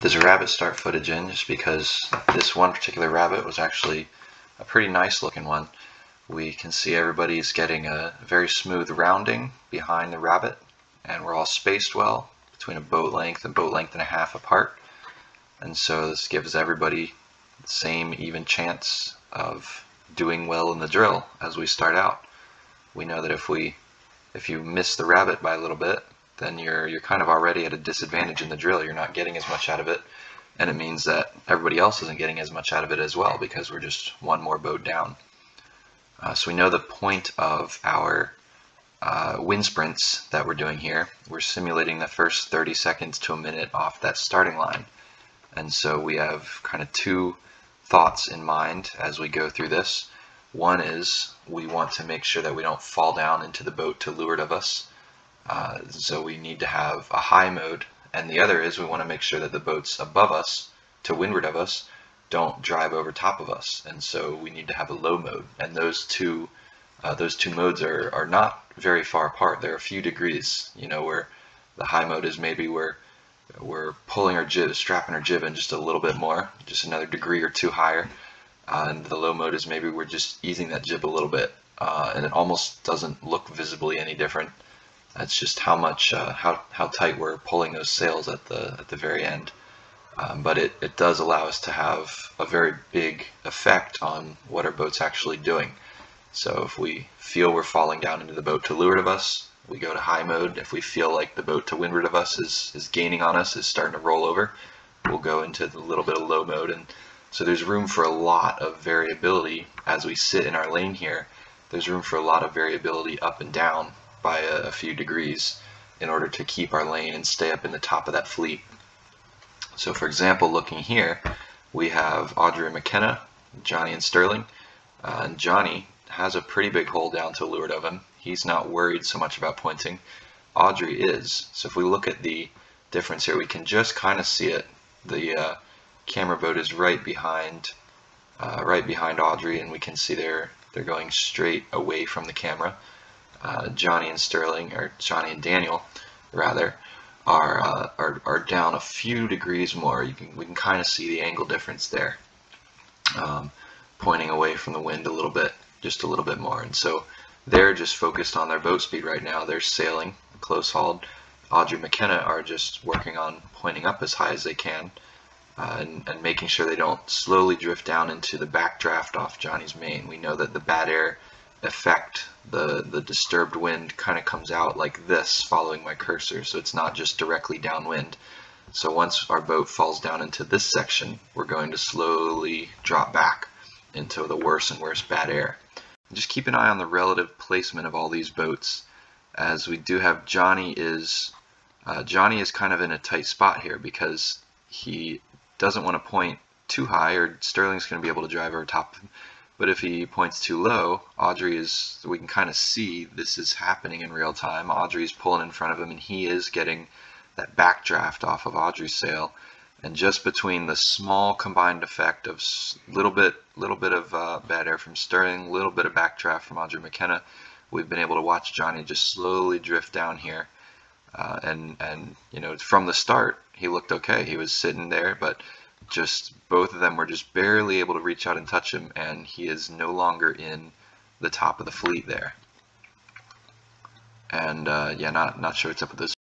There's a rabbit start footage in just because this one particular rabbit was actually a pretty nice looking one. We can see everybody's getting a very smooth rounding behind the rabbit and we're all spaced well between a boat length and boat length and a half apart. And so this gives everybody the same even chance of doing well in the drill as we start out. We know that if we if you miss the rabbit by a little bit, then you're you're kind of already at a disadvantage in the drill. You're not getting as much out of it, and it means that everybody else isn't getting as much out of it as well because we're just one more boat down. Uh, so we know the point of our uh, wind sprints that we're doing here. We're simulating the first 30 seconds to a minute off that starting line. And so we have kind of two thoughts in mind as we go through this. One is we want to make sure that we don't fall down into the boat to leeward of us. Uh, so we need to have a high mode. And the other is we want to make sure that the boats above us to windward of us don't drive over top of us. And so we need to have a low mode. And those two uh, those two modes are, are not very far apart. They're a few degrees, you know, where the high mode is maybe where we're pulling our jib, strapping our jib in just a little bit more, just another degree or two higher. Uh, and the low mode is maybe we're just easing that jib a little bit, uh, and it almost doesn't look visibly any different. That's just how much, uh, how, how tight we're pulling those sails at the, at the very end. Um, but it, it does allow us to have a very big effect on what our boat's actually doing. So if we feel we're falling down into the boat to leeward of us, we go to high mode. If we feel like the boat to windward of us is, is gaining on us, is starting to roll over, we'll go into a little bit of low mode. And so there's room for a lot of variability as we sit in our lane here. There's room for a lot of variability up and down by a, a few degrees in order to keep our lane and stay up in the top of that fleet. So for example, looking here, we have Audrey McKenna, Johnny and Sterling. Uh, and Johnny has a pretty big hole down to leeward of him. He's not worried so much about pointing. Audrey is. So if we look at the difference here, we can just kind of see it. The uh, camera boat is right behind, uh, right behind Audrey, and we can see they're they're going straight away from the camera. Uh, Johnny and Sterling, or Johnny and Daniel, rather, are, uh, are are down a few degrees more. You can we can kind of see the angle difference there, um, pointing away from the wind a little bit just a little bit more. And so they're just focused on their boat speed right now. They're sailing close hauled. Audrey McKenna are just working on pointing up as high as they can uh, and, and, making sure they don't slowly drift down into the backdraft off Johnny's main. We know that the bad air effect, the, the disturbed wind kind of comes out like this following my cursor. So it's not just directly downwind. So once our boat falls down into this section, we're going to slowly drop back into the worse and worse bad air. Just keep an eye on the relative placement of all these boats as we do have Johnny is uh, Johnny is kind of in a tight spot here because he doesn't want to point too high or Sterling's going to be able to drive over top of him. But if he points too low, Audrey is, we can kind of see this is happening in real time. Audrey's pulling in front of him and he is getting that backdraft off of Audrey's sail and just between the small combined effect of little bit little bit of uh, bad air from Sterling, little bit of backdraft from Audrey McKenna, we've been able to watch Johnny just slowly drift down here. Uh, and and you know from the start he looked okay. He was sitting there, but just both of them were just barely able to reach out and touch him, and he is no longer in the top of the fleet there. And uh, yeah, not not sure what's up with this.